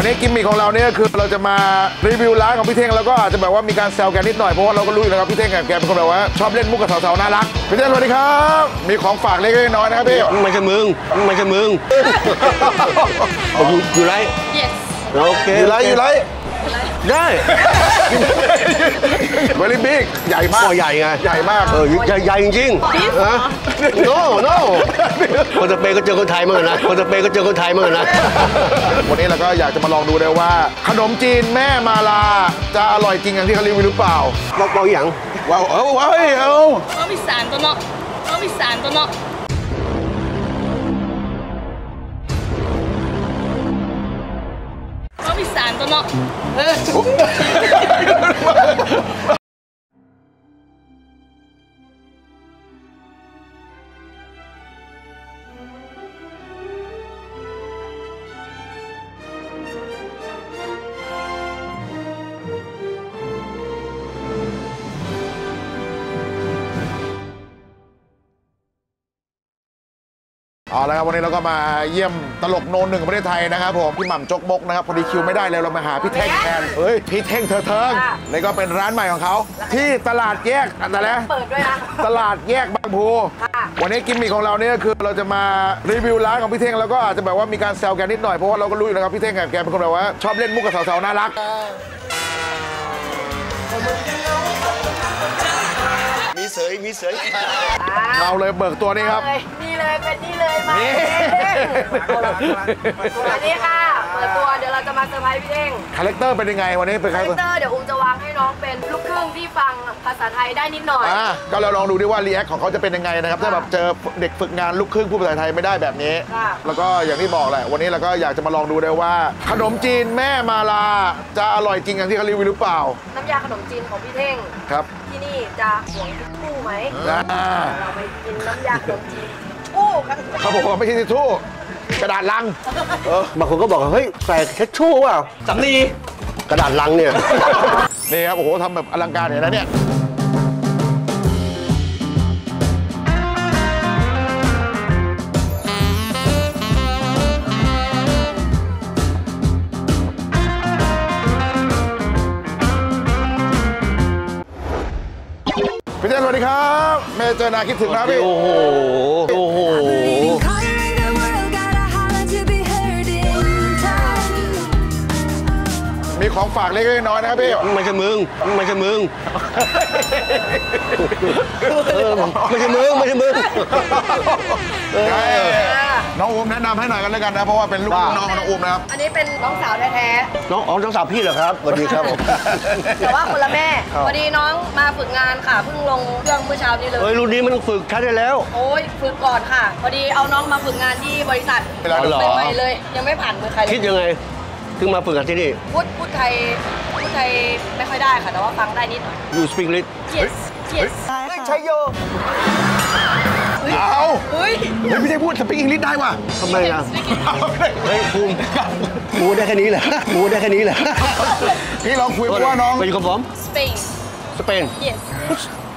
วันนี้กิมมิคของเราเนี่ยก็คือเราจะมารีวิวร้านของพี่เท่งแล้วก็อาจจะแบบว่ามีการแซวแกนิดหน่อยเพราะว่าเราก็รู้อยู่แล้วครับพี่เท่งอะแกเป็นคนแบบว่าชอบเล่นมุกกับสาวๆน่ารักพี่เท่งสวัสดีครับมีของฝากเล็กๆน้อยๆนะครับพี่ไม่ใช่มึงไม่ใช่มึงอยู่อยู่ไร Yes. โอเคอยู่ไรอยู่ไร ได้ very big ใหญ่มากตัวใหญ่ไง ใหญ่มาก เออใหญ่ใหญ่จริงฮะ no no คนสเปนก็เจอคนไทยมั่งนะคนสเปนก็เจอคนไทยมั่งนะ วันนี้เราก็อยากจะมาลองดูนะว่า ขนมจีนแม่มาลา จะอร่อยจริงอย่างที่เขารีวิวหรือเปล่าบอกบอกอย่างว้าวเอ้าวเอ้าเอามีสารตัวเนาะเอามีสารตัวเนาะ ครับ วันนี้เราก็มาเยี่ยมตลกโนนหนึ่งของประเทศไทยนะครับผมพี่หม่ำจกมกนะครับพอดีคิวไม่ได้เลยเรามาหาพี่เท่งแทนเฮ้ยพี่เท่งเธอเทิงนี่ก็เป็นร้านใหม่ของเขาที่ตลาดแยกอะไรนะเปิดด้วยนะตลาดแยกบางพูค่ะวันนี้กิมมิคของเราเนี่ยก็คือเราจะมารีวิวร้านของพี่เท่งแล้วก็อาจจะแบบว่ามีการแซวแกนิดหน่อยเพราะว่าเราก็รู้อยู่แล้วครับพี่เท่งอะแกเป็นคนแบบว่าชอบเล่นมุกกับสาวๆน่ารักมีเสยมีเสยเราเลยเบิกตัวนี้ครับ เลยนี่เลยเป็นนี่เลยมานี่สวัสดีค่ะ เปิดตัวเดี๋ยวเราจะมาเซอร์ไพรส์พี่เท่ง character เป็นยังไงวันนี้เป็นใคร character เดี๋ยวอุ้มจะวางให้น้องเป็นลูกครึ่งที่ฟังภาษาไทยได้นิดหน่อย อะก็เราลองดูดิว่า react ของเขาจะเป็นยังไงนะครับถ้าแบบเจอเด็กฝึกงานลูกครึ่งพูดภาษาไทยไม่ได้แบบนี้ ค่ะ แล้วก็อย่างที่บอกแหละวันนี้เราก็อยากจะมาลองดูด้วยว่า ขนมจีนแม่มาลาจะอร่อยจริงอย่างที่เขารีวิวหรือเปล่าน้ำยาขนมจีนของพี่เท่ง ครับที่นี่จะหวงทิชชู่ไหมอ่าเราไปกินน้ำยาขนมจีน อู้ค่ะเขาบอกว่าไม่ใช่ทิชชู่กระดาษลังบางคนก็บอกว่าเฮ้ยใส่เช็ดชู่เปล่าสำลีกระดาษลังเนี่ย นี่ครับโอ้โหทำแบบอลังการเห็นนะเนี่ยพี่เจนสวัสดีครับ แม่เจอนาคิดถึงนะพี่ โอ้โห โอ้โห ของฝากเล็กๆน้อยๆนะครับพี่ไม่ใช่มึงไม่ใช่มึงเออไม่ใช่มึงไม่ใช่มึงใช่น้องอุ้มแนะนำให้หน่อยกันแล้วกันนะเพราะว่าเป็นลูกว่าน้องของน้องอุ้มนะครับอันนี้เป็นน้องสาวแท้น้องอ๋อน้องสาวพี่เหรอครับสวัสดีครับผมๆแต่ว่าคนละแม่ครับพอดีน้องมาฝึกงานค่ะเพิ่งลงเครื่องเมื่อเช้านี้เลยเฮ้ยรุ่นนี้มันฝึกชัดได้แล้ว โอ้ยฝึกก่อนค่ะ พอดีเอาน้องมาฝึกงานที่บริษัทเวลาอ๋อเหรอใหม่ๆเลยยังไม่ผ่านมือใครเลยคิดยังไง ถึงมาฝึกกันที่นี่ พูดพูดไทยพูดไทยไม่ค่อยได้ค่ะ แต่ว่าฟังได้นิดหน่อย you speak English yes yes ใช่โยเอาเฮ้ยเฮ้ยพี่เท่พูดสปีกอังกฤษได้ว่ะทำไมอะเฮ้ยภูมิภูมิได้แค่นี้แหละภูมิได้แค่นี้แหละพี่ลองคุยเพราะว่าน้องไปอยู่กับผม Spain. สเปน Yes. พี่พูดภ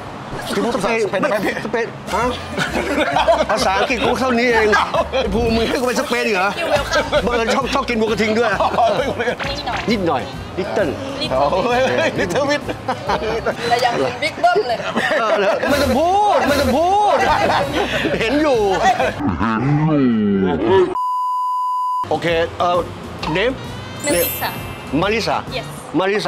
าษาสเปนได้ไหมพี่สเปนฮะภาษาอังกฤษกูเท่านี้เองไอ้ภูมิมึงให้กูไปสเปนอีกเหรอ You welcome. บังเอิญชอบชอบกินบัวกระทิงด้วย นิดหน่อยนิดหน่อยนิดเติ้ลโอ้ยนิทวิทย์แต่ยังเป็นบิ๊กเบิ้มเลยเออแล้วไม่ต้องพูดไม่ต้องพูด เห็นอยู่ โอเคเอ่อเนม Melissa. มาริสา Yes. มาริ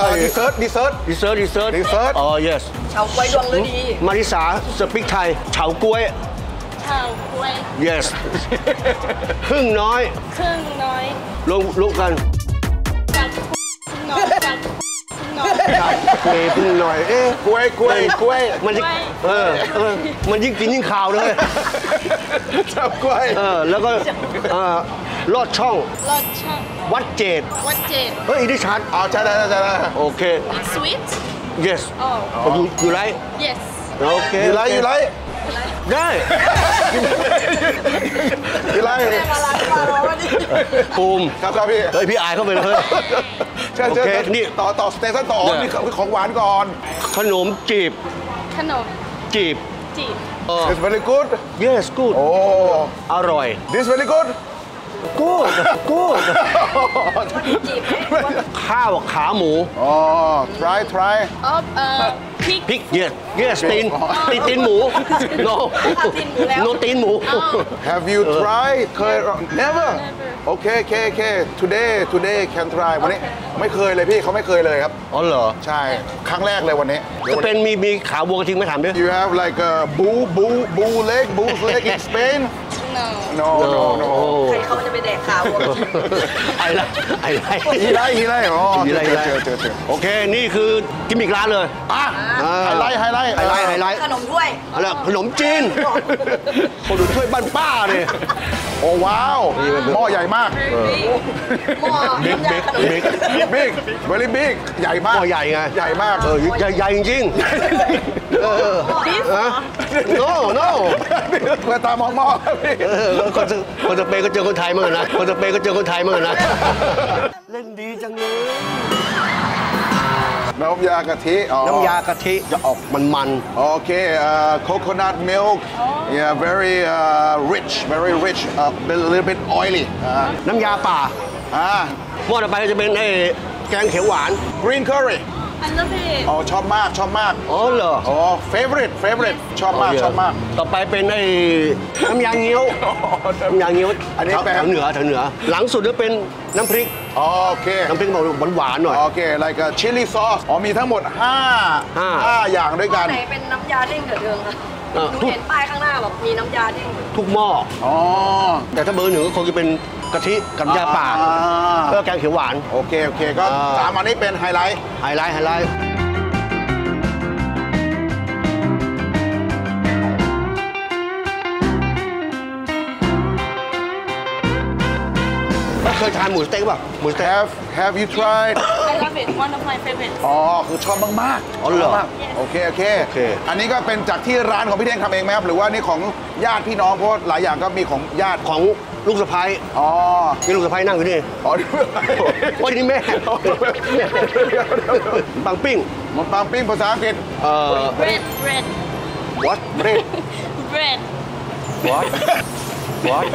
านเขาเรียกว่าอะไรดีเซิร์ตดีเซิร์ตดีเซอร์ดีเซอร์ dessert อ๋อ yes เฉาก้วยดวงฤดี มาริสาสปิกไทยเฉาก๊วยข้าวกล้วย yes พึ่งน้อย ครึ่งน้อยลงลุกกันจากน้อยจากน้อยจับเกยพึ่งหน่อย เอ๊ะกล้วยกล้วยกล้วย มันจะเออเออ มันยิ่งกินยิ่งข่าวเลยชอบกล้วย เออ แล้วก็ เอ่อ ลอดช่อง รสช่างวัดเจดวัดเจ็ดเฮ้ยอีนี่ชัดเอาใช่ได้ใช่ได้โอเค sweet yes oh อยู่อยู่ไร yes โอเคอยู่ไรอยู่ไรได้พี่ไรภูมิ ครับครับพี่เฮ้ย พี่อายเข้าไปเลยเฮ้ยเชิญเชิญโอเคเชิญนี่ต่อต่อสเตชันต่อเนี่ย นี่ของหวานก่อน ขนมจีบ ขนมจีบจีบเออ It's very good yes good โอ้ อร่อย this very good good good ข้าวขาหมู อ๋อ try try อ๋อเอ่อพริกพริก yes yes ตีนตีนตีนหมู no ตีนหมูแล้ว no ตีนหมู have you try เคย never โอเคโอเคโอเค today today can try วันนี้ ไม่เคยเลยพี่เขาไม่เคยเลยครับ อ๋อเหรอ ใช่ ครั้งแรกเลยวันนี้ จะเป็นมีมีขาวัวกระทิงไหม่ถามดิ You have like a boo boo boo leg boo leg in Spain no no no no ใครเขาจะไปแดกขาวอะไอ้ไรไอ้ไรฮีไรฮีไรอ๋อฮีไรเจฮีอไรเจอเจอเจอโอเค นี่คือกิมมิกร้านเลยอะอ่าไฮไลท์ไฮไลท์ไฮไลท์ไฮไลท์ขนมถ้วยอะไรขนมจีนคนดูช่วยบ้านป้าเนี่ยโอ้ว้าวหม้อใหญ่มากหม้อบิ๊กน้ำยาบิ๊กขนมบิ๊กบิ๊ก very big ใหญ่มากหม้อใหญ่ไงใหญ่มากเออใหญ่ใหญ่จริงๆเออ beef ฮะ no no เพื่อตามองหม้อครับพี่เออคนสคนสเปนก็เจอคนไทยมั้งนะคนสเปนก็เจอคนไทยมั้งนะเล่นดีจังเลยน้ำยากะทิอ๋อน้ำยากะทิจะออกมันโอเค uh, coconut milk yeah very uh, rich very rich uh, a little bit oily อ่าๆน้ำยาป่าอ่าหม้อต่อไปก็จะเป็นไอ้แกงเขียวหวาน green curry I love it อ๋อชอบมากชอบมากอ๋อเหรอ อ๋อ favorite favorite ชอบมากชอบมาก ต่อไปเป็นไอ้น้ำยาเงี้ยวน้ำยาเงี้ยวอันนี้แถวเป็นแถวเหนือแถวเหนือ หลังสุดก็เป็นน้ำพริกโอเคน้ำพริกบอกหวานๆหน่อยโอเค like a chili sauce อ๋อมีทั้งหมด5ห้า5อย่างด้วยกันไหนเป็นน้ำยาเด้งเดือดเดืองอะเออ หนูเห็นป้ายข้างหน้าแบบมีน้ำยาเด้งทุกหม้ออ๋อแต่ถ้าเบอร์หนึ่งก็คงจะเป็นกะทิกับน้ำยาป่าอ่าแล้วก็แกงเขียวหวาน โอเค โอเค ก็อ่าสามอันนี้เป็นไฮไลท์ ไฮไลท์ ไฮไลท์เคยทานหมูสเต็กป่ะหมูสเต็ก have have you tried I love it one of my favorites อ๋อ คือชอบมากๆอ๋อเหรอชบมากโอเค โอเค โอเค อันนี้ก็เป็นจากที่ร้านของพี่เท่งทำเองไหมครับ หรือว่านี่ของญาติพี่น้อง เพราะหลายอย่างก็มีของญาติ ของลูกสะพ้ายอ๋อนี่ลูกสะพ้ายนั่งอยู่นี่ อ๋อนี่โอ้ยนี่แม่ปังปิ้งมันปังปิ้งภาษาอังกฤษเอ่อ bread bread what bread bread what what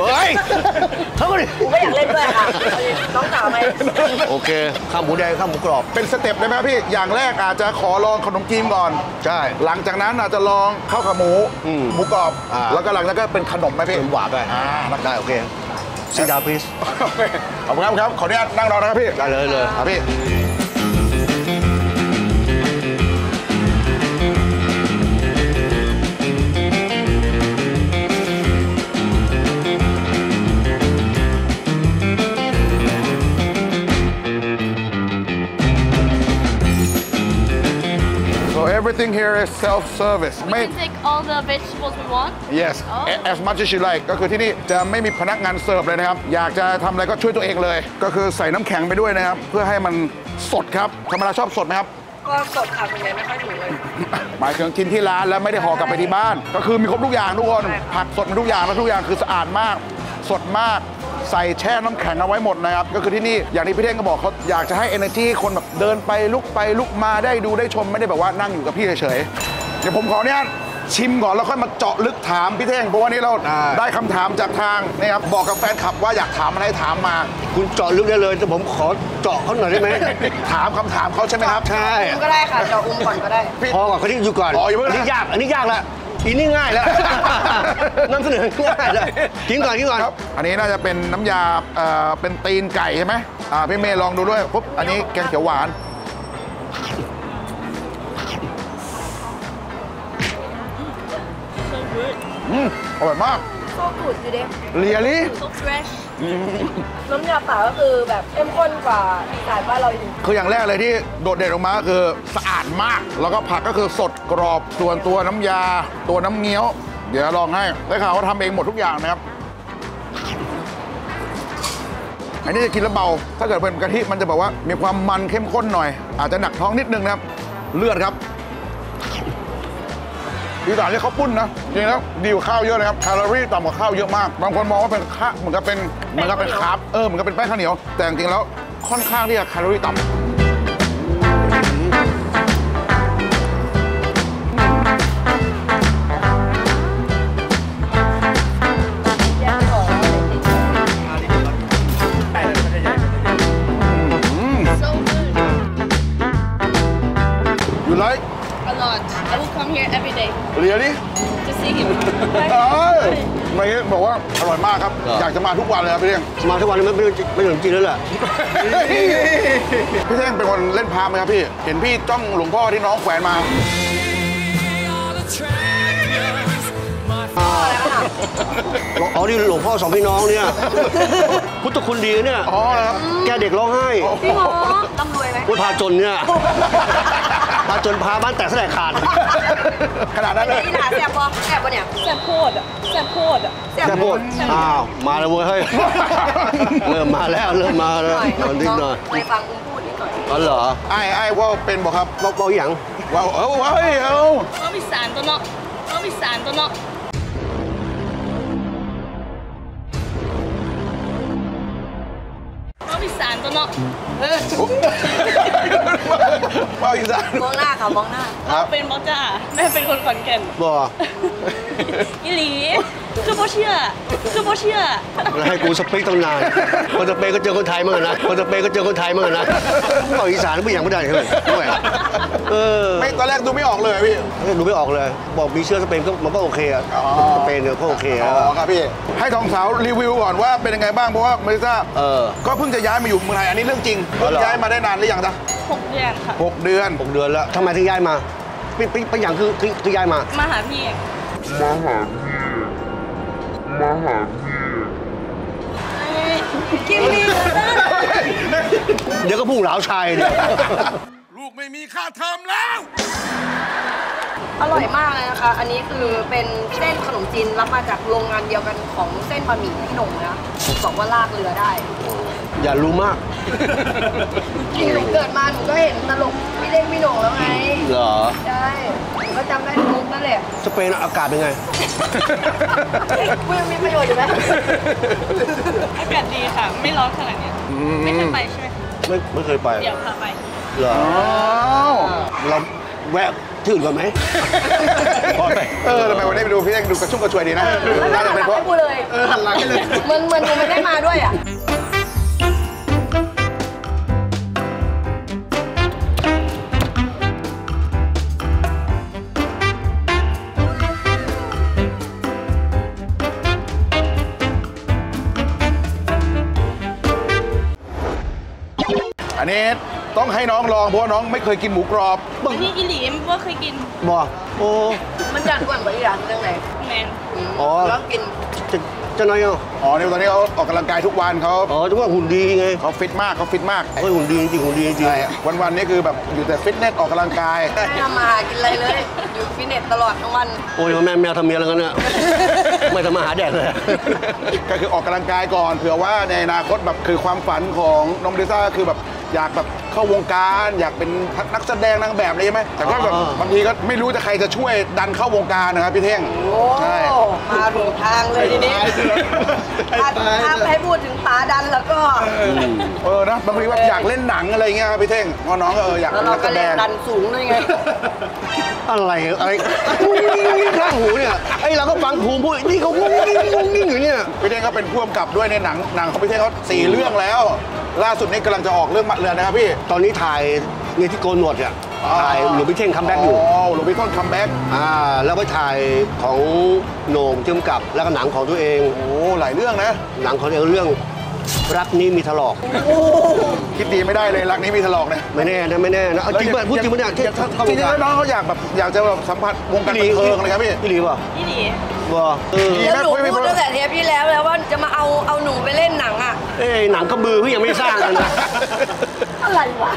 เฮ้ยเข้ามาดิกูไม่อยากเล่นด้วยค่ะน้องสาวไหมโอเค ข้าวหมูแดงข้าวหมูกรอบ เป็นสเต็ปได้ไหมครับพี่ อย่างแรกอาจจะขอลองขนมจีนก่อน ใช่ หลังจากนั้นอาจจะลองข้าวขาหมูอืมหมูกรอบอ่าแล้วก็หลังจากนั้นก็เป็นขนมไหมพี่เป็นหวานไปอ่าได้โอเคซิดาพิสโอเคขอบคุณครับครับ ขออนุญาตนั่งรอนะครับพี่ ได้เลยเลยครับพี่ everything here is self-service we ไม่ can take all the vegetables we want yes Oh. as much as you like ก็คือที่นี่จะไม่มีพนักงานเสิร์ฟเลยนะครับ อยากจะทำอะไรก็ช่วยตัวเองเลย ก็คือใส่น้ำแข็งไปด้วยนะครับ เพื่อให้มันสดครับ ธรรมดาชอบสดไหมครับ ก็สดค่ะส่วนใหญ่ไม่ค่อยถูกเลย หมายถึงกินที่ร้านแล้วไม่ได้ห่อกลับไปที่บ้าน ก็คือมีครบทุกอย่างทุกคน ผักสดมีทุกอย่างแล้วทุกอย่างคือสะอาดมาก สดมาก ใส่แช่น้ำแข็งเอาไว้หมดนะครับก็คือที่นี่อย่างที่พี่เท่งก็บอกเขาอยากจะให้ energy คนแบบเดินไปลุกไปลุกมาได้ดูได้ชมไม่ได้แบบว่านั่งอยู่กับพี่เฉยๆเดี๋ยวผมขอเนี่ยชิมก่อนแล้วค่อยมาเจาะลึกถามพี่เท่งเพราะว่านี่เราได้ได้คำถามจากทางนี่ครับบอกกับแฟนคลับว่าอยากถามอะไรถามมา คุณเจาะลึกได้เลยแต่ผมขอเจาะเขาหน่อยได้ไหมถามคำถามเขาใช่ไหมครับใช่อุ้มก็ได้ค่ะเจาะอุ้มก่อนก็ได้พอก่อนคนที่อยู่ก่อนอ๋ออย่าเพิ่งนะนนี้ยากอันนี้ยากละ อีนี่ง่ายแล้ว นำเสนอง่ายแล้วกินก่อนกินก่อนครับ อันนี้น่าจะเป็นน้ำยาเอ่อเป็นตีนไก่ใช่ไหมอ่าพี่เมย์ลองดูด้วยปุ๊บอันนี้แกงเขียวหวาน so good อืมอร่อยมากโซกูดอยู่เด้เลียลิ so fresh น้ำยาป่าก็คือแบบเข้มข้นกว่าอีสานบ้านเราอยู่คืออย่างแรกเลยที่โดดเด่นออกมาก็คือสะอาดมาก แล้วก็ผักก็คือสดกรอบส่วนตัวน้ำยา ตัวน้ำเงี้ยว เดี๋ยวลองให้ได้ข่าวว่าทำเองหมดทุกอย่างนะครับอันนี้จะกินแล้วเบา ถ้าเกิดเป็นกะทิมันจะแบบว่ามีความมันเข้มข้นหน่อย อาจจะหนักท้องนิดนึงนะครับ เลือดครับ อีสานเรียกข้าวปุ้นนะจริงๆแล้วดีกว่าข้าวเยอะเลยครับแคลอรี่ต่ำกว่าข้าวเยอะมากบางคนมองว่าเป็นข้าวเหมือนกับเป็นเหมือนกับเป็นคาร์บเออเหมือนกับเป็นแป้งข้าวเหนียว แต่จริงๆแล้วค่อนข้างที่จะแคลอรี่ต่ำ so good You like a lot I will come here every day เรียดิ to see him เอ้ยเมื่อกี้บอกว่าอร่อยมากครับอยากจะมาทุกวันเลยครับพี่เท่งมาทุกวันนี้ไม่ไม่ไม่ขนมจีนแล้วแหละพี่เท่งเป็นคนเล่นพาไหมครับพี่ เห็นพี่จ้องหลวงพ่อที่น้องแขวนมา อ๋อนี่หลวงพ่อสองพี่น้องเนี่ย พุทธคุณดีนะเนี่ย อ๋อครับ แกเด็กร้องไห้พี่หมอร่ำรวยไหม ว่าพาจนเนี่ย พาจนพาบ้านแตกสลายขาด ขนาดนั้นเลยนี่หนาแซ่บปะแซ่บปะเนี่ยแซ่บโคตรอะแซ่บโคตรอะแซ่บแค่พูดอ้าว มาแล้วเว้ยเฮ้ย เริ่มมาแล้ว เริ่มมาแล้วหน่อยตอนนิดหน่อยไปฟังอุ้มพูดนิดหน่อยอ๋อเหรอ ไอ้ไอ้ว่าเป็นบอกครับบอกบอกอย่างว้าวเอ้าเฮ้ยเอ้าเรามีสารตัวเนาะเรามีสารตัวเนาะามีสารตัวเนาะว้าวอีสานมองหน้าค่ะมองหน้าครับเป็นบอจ้าแม่เป็นคนขอนแก่นบอกอีหลีคือโบเชื่อคือโบเชื่อแล้วให้กูสเปกตั้งนานคนสเปกก็เจอคนไทยเหมื่อนกันนะคนสเปกก็เจอคนไทยเหมื่อนกันนะบอกอีสานไม่อย่างไม่ได้เลยด้วยเออไม่ตอนแรกดูไม่ออกเลยพี่ดูไม่ออกเลย บอกมีเชื้อสเปนก็มันก็โอเคอะอ๋อสเปนเนี่ยก็โอเคอ๋แล้วอครับพี่ให้ทองสาวรีวิวก่อนว่าเป็นยังไงบ้างเพราะว่าเมลิซ่าเออก็เพิ่งจะย้ายมาอยู่เมืองไทยอันนี้เรื่องจริงอ๋เพิ่องเหรอย้ายมาได้นานหรือยังจ๊ะหกเดือนค่ะหกเดือนหกเดือนแล้วทำไมถึงย้ายมาเป็นเป็นเป็นอย่างคือคือคือย้ายมามาหาพี่กินดีเดี๋ยวก็พุ่งเหลาชายเนี่ยลูกไม่มีค่าเทอมแล้ว อร่อยมากเลยนะคะ อันนี้คือเป็นเส้นขนมจีนรับมาจากโรงงานเดียวกันของเส้นบะหมี่พี่หนุ่มนะบอกว่าลากเรือได้ อย่ารู้มากจริงหนูเกิดมาหนูก็เห็นตลกพี่เล่นพี่หนุ่มแล้วไง เหรอ ใช่หนูก็จำได้ทุกมุกนั่นแหละ สเปนอากาศเป็นไงกูยังมีประโยชน์อยู่ไหมอากาศดีค่ะ ไม่ร้อนขนาดเนี้ยไม่เคยไปใช่ไหมคะไม่ไม่เคยไป เดี๋ยวพาไป เหรออ้าวเราแวะ ที่อื่นก่อนไหมเออทำไมวันนี้ไปดูพี่เท่งดูกระชุ่มกระชวยดีนะแล้วน่าหัจะนหเป็นลังเพราะให้กูเลยเออหันหลังให้เลยเหมือนเหมือนกูไม่ได้มาด้วยอะ ให้น้องลองเพราะว่าน้องไม่เคยกินหมูกรอบอันนี้อีหลีว่าเคยกินบอกโอ้มันจัดกวนกว่าอีหลานเรื่องไหนแมนอ๋อแล้วกินจะจะน้อยเอาอ๋อนี่ตอนนี้เขาออกกำลังกายทุกวันเขาอ๋อจะว่าหุ่นดีไงเขาฟิตมากเขาฟิตมากเฮ้ยหุ่นดีจริงหุ่นดีจริงใช่วันวันๆนี้คือแบบอยู่แต่ฟิตเนสออกกำลังกายไม่ทำมาหากินอะไรเลย อยู่ฟิตเนสตลอดทั้งวันโอ้ยแม่แมวทำเมียแล้วกันเนี่ยไม่ทำมาหาแดกเลยก็คือออกกำลังกายก่อนเผื่อว่าในอนาคตแบบคือความฝันของน้องดิซ่าก็คือแบบอยากแบบ เข้าวงการอยากเป็นนักแสดงนางแบบอะไรใช่ไหมแต่ก็แบบอ๋อบางทีก็ไม่รู้จะใครจะช่วยดันเข้าวงการนะครับพี่เท่งโอ้ใช่มาถูกทางเลยทีนี้ถ้าถ้าให้พูดถึงป๋าดันแล้วก็เออนะบางทีว่าอยากเล่นหนังอะไรเงี้ยครับพี่เท่งเพราะน้องก็เอออยากแล้เป็วนเรานักแสก็ดเล่นงดันสูงด้วยไงอะไรอะไรข้างหูเนี่ยไอ้เราก็ฟังภูมิพูดนี่เขางุ้งงิ้งงุ้งงิ้งอยู่เนี่ยพี่เท่งก็เป็นผู้กำกับด้วยในหนังหนังของพี่เท่งเขาสี่เรื่องแล้ว ล่าสุดนี้กำลังจะออกเรื่องมัดเรือนนะครับพี่ ตอนนี้ถ่ายเนี่ยที่โกนหนวดเนี่ยถ่ายหลวงพี่เท่ง comeback อยู่อ๋อหลวงพี่เท่ง comeback อ่าแล้วก็ถ่ายของโหน่งเชื่อมกับแล้วก็หนังของตัวเองโอ้หลายเรื่องนะ หนังของตัวเองเรื่องรักนี้มีถลอกคิดดีไม่ได้เลยรักนี้มีถลอกนะไม่แน่นะไม่แน่นะเอาจริงป่ะพูดจริงป่ะเนี่ยที่จเข้าริงๆเข้าวงแล้วการน้องเขาอยากแบบอยากจะแบบสัมผัสวงการบันเทิงอะไรครับพี่พี่หลีป่ะอีหลี บ่เออแล้วหนูพูดตั้งแต่เทปที่แล้วแล้วว่าจะมาเอาเอาหนูไปเล่นหนังอะเอ้ยหนังกระบือพี่ยังไม่สร้างกันนะอะไรวะ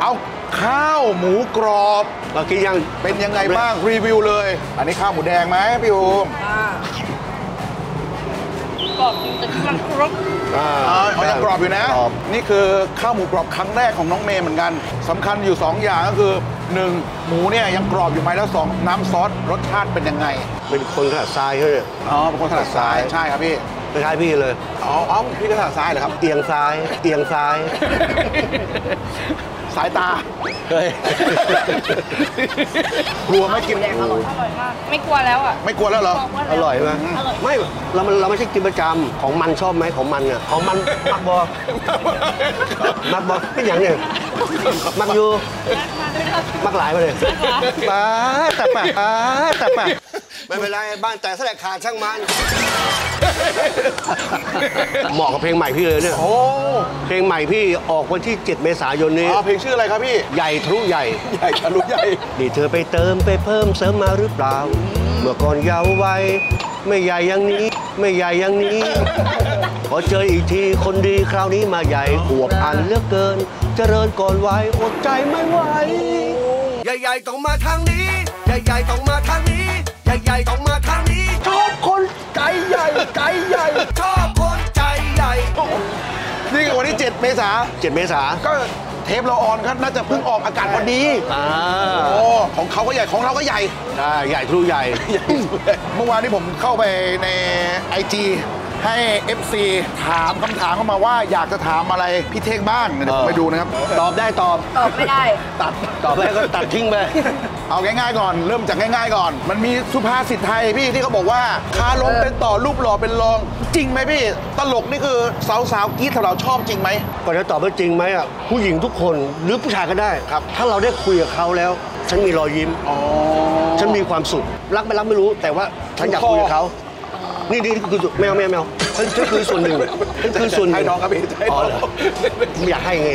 เอาข้าวหมูกรอบ เรากินยังเป็นยังไงบ้างรีวิวเลย อันนี้ข้าวหมูแดงไหมพี่อูมอ่า กรอบจริงแต่ที่มันครบอ่าเอาเอายังกรอบอยู่นะกรอบนี่คือข้าวหมูกรอบครั้งแรกของน้องเมย์เหมือนกันสำคัญอยู่ 2 อย่างก็คือ 1. หมูเนี่ยยังกรอบอยู่ไหมแล้ว 2 น้ำซอสรสชาติเป็นยังไง เป็นคนขนาดทรายเขาเนี่ยอ๋อเป็นคนถนัดซ้ายใช่ครับพี่คล้ายๆพี่เลย อ๋ออ๋อพี่ก็ถนัดซ้ายเหรอครับ เอียงซ้าย เอียงซ้าย สายตาเฮ้ยกลัวไม่กินแดงอร่อยอร่อยมาก ไม่กลัวแล้วอะไม่กลัวแล้วเหรอบอกว่าอร่อยไหมอร่อยไม่เรามันเราไม่ใช่กินประจำของมันชอบไหมของมันอะของมันมักบอมักบอเป็นอย่างเนี่ยมักอยู่มักหลายมาเลยป้าแต่ป้าป้าแต่ป้าไม่เป็นไรบ้านแต่แสดงขาดช่างมัน เหมาะกับเพลงใหม่พี่เลยเนี่ย โอ้เพลงใหม่พี่ออกวันที่ 7 เมษายนนี้ อ๋อเพลงชื่ออะไรครับพี่ ใหญ่ทะลุใหญ่ ใหญ่ทะลุใหญ่ นี่เธอไปเติมไปเพิ่มเสริมมาหรือเปล่า เมื่อก่อนเยาว์วัยไม่ใหญ่อย่างนี้ ไม่ใหญ่อย่างนี้ พอเจออีกทีคนดีคราวนี้มาใหญ่อวบอันเหลือกเกิน เจริญก่อนวัยอดใจไม่ไหว ใหญ่ๆต้องมาทางนี้ ใหญ่ๆต้องมาทางนี้ ใหญ่ๆต้องมาทางนี้ ชอบคนใจใหญ่ใจใหญ่ ชอบคนใจใหญ่ นี่คือวันที่ 7 เมษาเจ็ดเมษาก็เทปเราออนก็น่าจะเพิ่งออกอากาศพอดีอ่าโอ้ของเขาก็ใหญ่ของเราก็ใหญ่ได้ใหญ่ทะลุใหญ่ เมื่อวานที่ผมเข้าไปใน IG ให้ FC ถามคำถามเข้ามาว่าอยากจะถามอะไรพี่เท่งบ้างเดี๋ยวผมไปดูนะครับ ตอบได้ตอบ ตอบไม่ได้ ตัด ตอบไม่ได้ก็ตัดทิ้งไป เอาง่ายๆก่อน เริ่มจากง่ายๆก่อน มันมีสุภาษิตไทยพี่ที่เขาบอกว่าคาลงเป็นต่อรูปหล่อเป็นรอง จริงไหมพี่ ตลกนี่คือสาวๆกรีดเราชอบจริงไหมก่อนจะตอบว่าจริงไหมอะผู้หญิงทุกคนหรือผู้ชายก็ได้ครับ ถ้าเราได้คุยกับเขาแล้ว ฉันมีรอยยิ้มอ๋อฉันมีความสุขรักไม่รักไม่รู้ แต่ว่าฉันอยากคุยกับเขา นี่นี่คือส่วนแมวแมวแมวฉันฉันคือส่วนหนึ่งฉันคือส่วนหนึ่งให้น้องครับพี่ให้อ๋น้อองเหรอไม่อยากให้ไง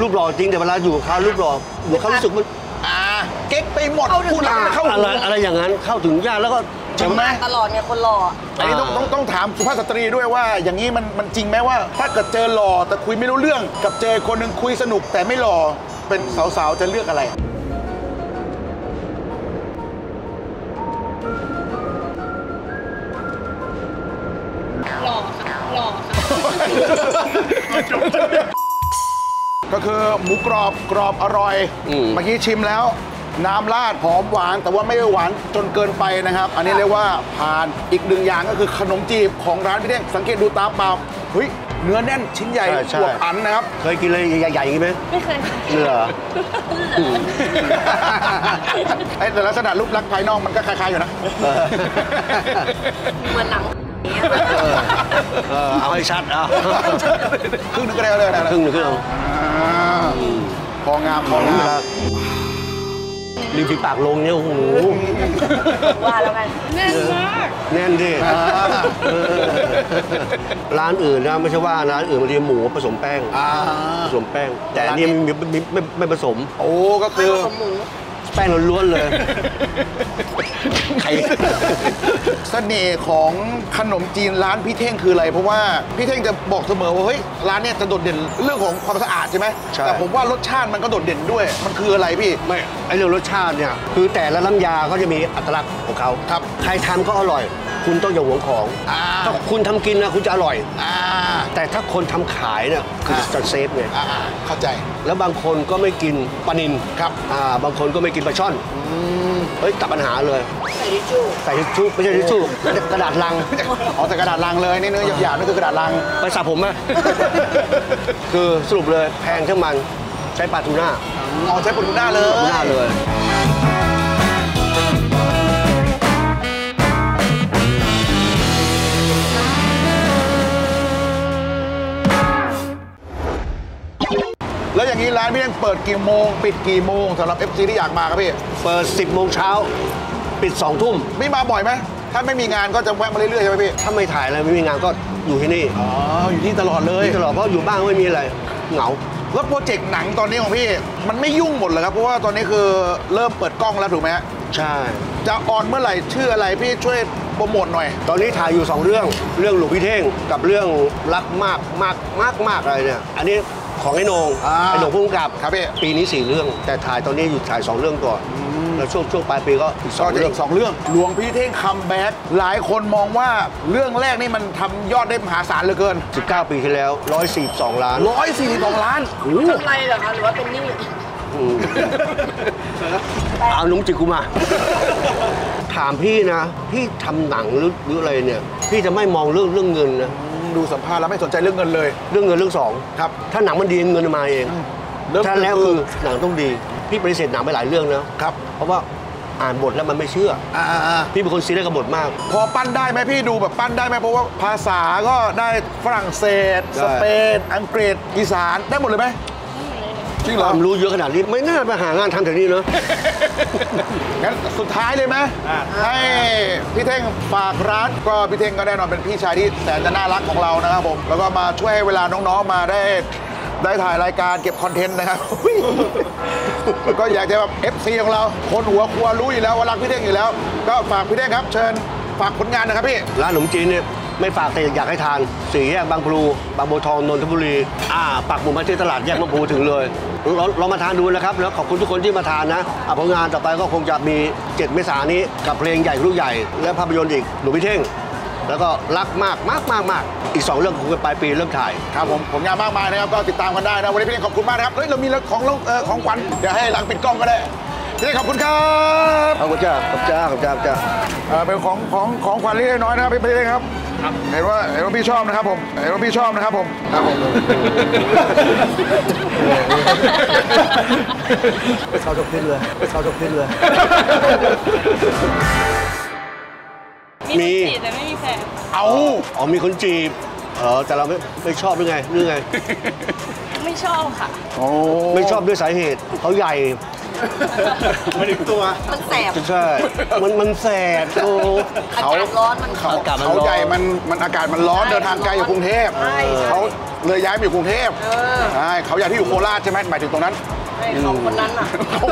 รูปหล่อจริงแต่เวลาอยู่กับเขารูปหล่ออยู่กับเขารู้สึกมันอ่าเก๊กไปหมดเข้าถึงพูดอะไรเข้าอะหูไรอะไรอย่างนั้นเข้าถึงยากแล้วก็จริงไหมตลอดเนี่ยคนหล่ออันนี้ต้องต้องต้องถามสุภาพสตรีด้วยว่า อย่างนี้มันมันจริงไหมว่า ถ้าเกิดเจอหล่อแต่คุยไม่รู้เรื่อง กับเจอคนหนึ่งคุยสนุกแต่ไม่หล่อเป็นสาวๆจะเลือกอะไร ก็คือหมูกรอบกรอบอร่อยอืมเมื่อกี้ชิมแล้ว น้ำราดหอมหวาน แต่ว่าไม่หวานจนเกินไปนะครับ อันนี้เรียกว่าผ่านอีกหนึ่งอย่างก็คือขนมจีบของร้านพี่เด้งสังเกตดูตาเปล่าเฮ้ยเนื้อแน่นชิ้นใหญ่ใช่ใช่อวบอันนะครับ เคยกินอะไรใหญ่ๆอย่างนี้ไหมไม่เคยค่ะเหลือ ไอ้แต่ลักษณะรูปลักษณ์ภายนอกมันก็คล้ายๆอยู่นะ เหมือนหนังอย่าง เงี้ยเออเอาให้ชัดเอาครึ่งหนึงก็ได้เลยนะครึ่งหนึ่งครึ่งหนึ่งอ่าพองามพองามริมฝีปากลงเนี่ยโอ้โหว่าแล้วกันแน่นมากแน่นดิเออร้านอื่นนะไม่ใช่ว่าร้านอื่นมันเรียนหมูผสมแป้งอ่าผสมแป้ง แต่อันนี้มันมีไม่ไม่ไม่ผสม โอ้ก็คือผมหมู แป้งล้วนๆเลย ไข่เสน่ห์ของขนมจีนร้านพี่เท่งคืออะไร เพราะว่าพี่เท่งจะบอกเสมอว่าเฮ้ยร้านเนี้ยจะโดดเด่นเรื่องของความสะอาดใช่ไหมใช่แต่ผมว่ารสชาติมันก็โดดเด่นด้วย มันคืออะไรพี่ไม่ไอเรื่องรสชาติเนี่ยคือแต่ละน้ำยาก็จะมีอัตลักษณ์ของเขาครับใครทำก็อร่อย คุณต้องอย่าหวงของอ่าถ้าคุณทำกินนะคุณจะอร่อยอ่าแต่ถ้าคนทำขายเนี่ยคืออ่าจะเซฟไงอ่าเข้าใจ แล้วบางคนก็ไม่กินปลานินครับอ่าบางคนก็ไม่กินปลาช่อน เฮ้ยตัดปัญหาเลย ใส่ทิชชู่ใส่ทิชชู่ไม่ใช่ทิชชู่กระดาษลังอ๋อแต่กระดาษลังเลยนี่เนื้อหยาบๆนี่คือกระดาษลังไปสระผมไหมคือสรุปเลยแพงช่างมันใช้ปลาทูน่าอ๋อใช้ปูหน้าเลยทูน่าเลยแล้วอย่างนี้ร้ พี่เท่งเปิดกี่โมง ปิดกี่โมงสำหรับ FC ที่อยากมาครับพี่เปิด 10โมงเช้าปิด2ทุ่มไม่มาบ่อยไหมถ้าไม่มีงานก็จะแวะมาเรื่อยๆใช่ไหมพี่ถ้าไม่ถ่ายอะไรไม่มีงานก็อยู่ที่นี่อ๋ออยู่ที่ตลอดเลยตลอดเพราะอยู่บ้านไม่มีอะไรเหงาแล้วโปรเจกต์หนังตอนนี้ของพี่มันไม่ยุ่งหมดเลยครับเพราะว่าตอนนี้คือเริ่มเปิดกล้องแล้วถูกไหมฮะใช่ จะออนเมื่อไหร่ชื่ออะไรพี่ช่วยโปรโมทหน่อย ตอนนี้ถ่ายอยู่ 2 เรื่องเรื่องหลวงพี่เท่งกับเรื่องรักมากมากมากมากอะไรเนี่ยอันนี้ ของไอ้โหน่งอ่า ไอ้โหน่งพุ่งกับ ครับพี่ปีนี้ 4 เรื่อง แต่ถ่ายตอนนี้อยู่ถ่าย 2 เรื่องก่อน แล้วช่วงช่วงปลายปีก็อีกสก็องจะเรื่ออีง กสองเรื่อง หลวงพี่เท่ง comeback หลายคนมองว่าเรื่องแรกนี่มันทำยอดได้มหาศาลเหลือเกิน 19 ปีที่แล้ว 142 ล้าน142 ล้านกำไรเหรอคะหรือว่าเป็นหนี้อืมเอานุ้งจิกกูมา ถามพี่นะ พี่ทำหนังหรือหรืออะไรเนี่ย พี่จะไม่มองเรื่องเรื่องเงินนะ ดูสัมภาษณ์แล้วไม่สนใจเรื่องเงินเลย เรื่องเงินเรื่องสองครับ ถ้าหนังมันดีเงินมาเองเริ่มถ้าแล้วคือคือหนังต้องดีพี่ปฏิเสธหนังไปหลายเรื่องนะครับ เพราะว่าอ่านบทแล้วมันไม่เชื่ออ่าพี่เป็นคนซีเรียสกับบทมาก พอปั้นได้ไหมพี่ดูแบบปั้นได้ไหมเพราะว่าภาษาก็ได้ฝรั่งเศสได้สเปน อังกฤษอีสานได้หมดเลยไหม จริงเหรคอ วามรู้เยอะขนาดนี้ไม่น่าไปหางานทำแถวนี้เนอะ งั้นสุดท้ายเลยไหมให้พี่เท่งฝากร้านก็พี่เท่งก็แน่นอนเป็นพี่ชายที่แสนจะน่ารักของเรานะครับผมแล้วก็มาช่วยให้เวลาน้องๆมาได้ได้ถ่ายรายการเก็บคอนเทนต์นะครับ แล้วก็อยากจะแบบ FC ของเราคนหัวครัวรู้อยู่แล้วว่ารักพี่เท่งอยู่แล้ว ก็ฝากพี่เท่งครับ เชิญฝากผลงานนะครับพี่ ร้านขนมจีนเนี่ย ไม่ฝากแต่อยากให้ทานสี่แยกบางพลูบางบัวทองนนทบุรีอ่าปักหมุดมาที่ตลาดแยกบางพลูถึงเลยเราเรามาทานดูนะครับแล้วขอบคุณทุกคนที่มาทานนะอะผลงานต่อไปก็คงจะมี7เมษายนนี้กับเพลงใหญ่ลูกใหญ่ และภาพยนตร์อีกหลวงพี่เท่งแล้วก็รักมากมากมากมากอีก 2 เรื่องคงจะปลายปีเริ่มถ่ายครับผมผลงานมากมายนะครับก็ติดตามกันได้นะวันนี้พี่เท่งขอบคุณมากนะครับเฮ้ยเรามีของเอ่อของขวัญเดี๋ยวให้หลังปิดกล้องก็ได้พี่เท่งขอบคุณครับขอบคุณจ้าขอบคุณจ้าขอบคุณจ้าขอบคุณจ้าเอ่อเป็นของของของขวัญเล็กๆน้อยๆนะครับพี่เท่งครับ เห็นว่าเห็นว่าพี่ชอบนะครับผมเห็นว่าพี่ชอบนะครับผมครับผมเข้าทุกขึ้นเลยเข้าทุกขึ้นเลยมีมีคนจีบแต่ไม่มีแฟนเอาอ๋อมีคนจีบเออแต่เราไม่ไม่ชอบหรือไงหรือไง ไม่ชอบค่ะโอ้ไม่ชอบด้วยสาเหตุเขาใหญ่ ไม่ได้ตัว มันแสบ ใช่ มันมันแสบโอ้อากาศร้อนมันเขาอากาศมันเขาร้อนใหญ่มันมันอากาศมันร้อนเดินทางไกลอยู่กรุงเทพใช่ใช่เขาเลยย้ายมาอยู่กรุงเทพเออใช่เขาใหญ่ที่อยู่โคราชใช่ไหมหมายถึงตรงนั้นไอ้ของคนนั้นอะเขา